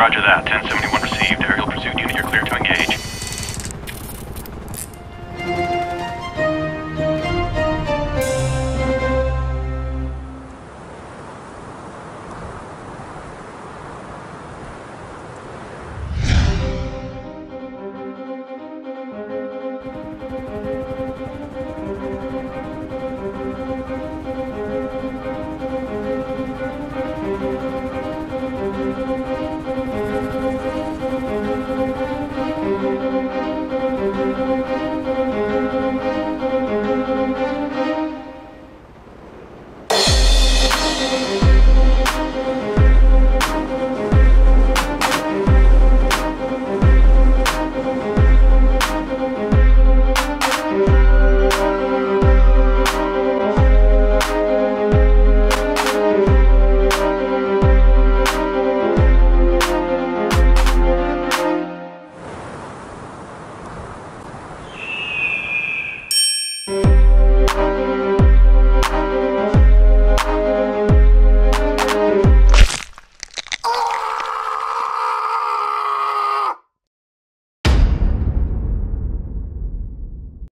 Roger that. 1071 received. Aerial pursuit unit, you're clear to engage.